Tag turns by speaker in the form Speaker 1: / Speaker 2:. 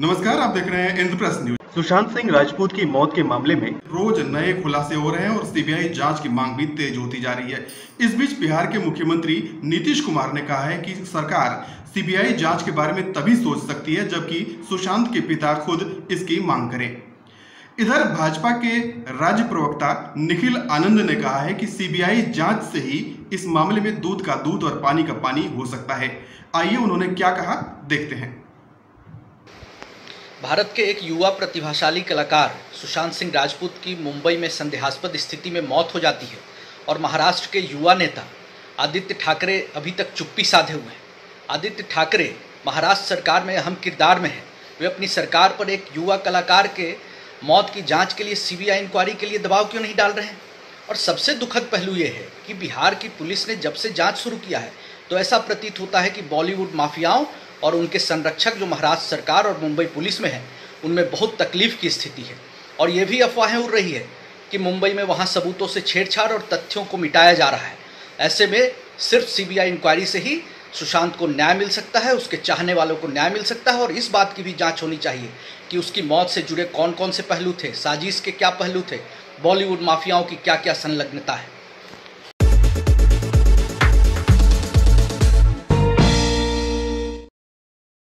Speaker 1: नमस्कार आप देख रहे हैं इंद्रप्रस्थ न्यूज़।
Speaker 2: सुशांत सिंह राजपूत की मौत के मामले में
Speaker 1: रोज नए खुलासे हो रहे हैं और सीबीआई जाँच की मांग भी तेज होती जा रही है। इस बीच बिहार के मुख्यमंत्री नीतीश कुमार ने कहा है कि सरकार सीबीआई जाँच के बारे में तभी सोच सकती है जबकि सुशांत के पिता खुद इसकी मांग करें। इधर भाजपा के राज्य प्रवक्ता निखिल आनंद ने कहा है कि सीबीआई जाँच से ही इस मामले में दूध का दूध और पानी का पानी हो सकता है। आइए उन्होंने क्या कहा देखते हैं।
Speaker 3: भारत के एक युवा प्रतिभाशाली कलाकार सुशांत सिंह राजपूत की मुंबई में संदेहास्पद स्थिति में मौत हो जाती है और महाराष्ट्र के युवा नेता आदित्य ठाकरे अभी तक चुप्पी साधे हुए हैं। आदित्य ठाकरे महाराष्ट्र सरकार में अहम किरदार में हैं। वे अपनी सरकार पर एक युवा कलाकार के मौत की जाँच के लिए सीबीआई इंक्वायरी के लिए दबाव क्यों नहीं डाल रहे हैं? और सबसे दुखद पहलू ये है कि बिहार की पुलिस ने जब से जाँच शुरू किया है तो ऐसा प्रतीत होता है कि बॉलीवुड माफियाओं और उनके संरक्षक जो महाराष्ट्र सरकार और मुंबई पुलिस में हैं, उनमें बहुत तकलीफ़ की स्थिति है। और ये भी अफवाहें उड़ रही है कि मुंबई में वहाँ सबूतों से छेड़छाड़ और तथ्यों को मिटाया जा रहा है। ऐसे में सिर्फ़ सीबीआई इंक्वायरी से ही सुशांत को न्याय मिल सकता है, उसके चाहने वालों को न्याय मिल सकता है और इस बात की भी जाँच होनी चाहिए कि उसकी मौत से जुड़े कौन कौन से पहलू थे, साजिश के क्या पहलू थे, बॉलीवुड माफियाओं की क्या क्या संलग्नता है।